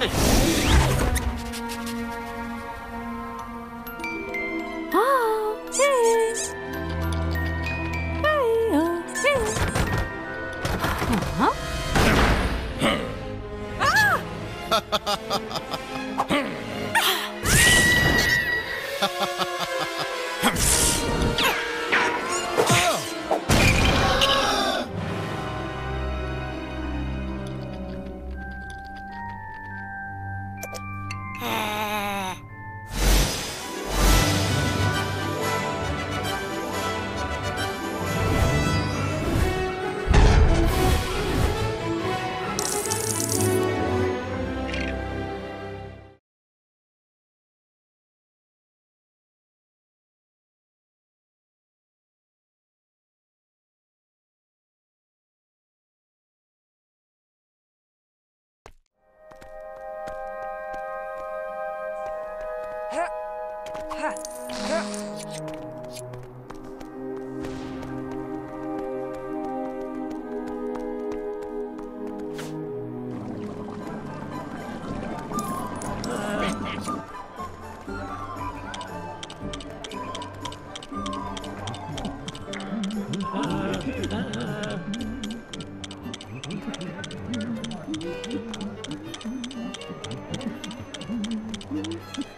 Hey!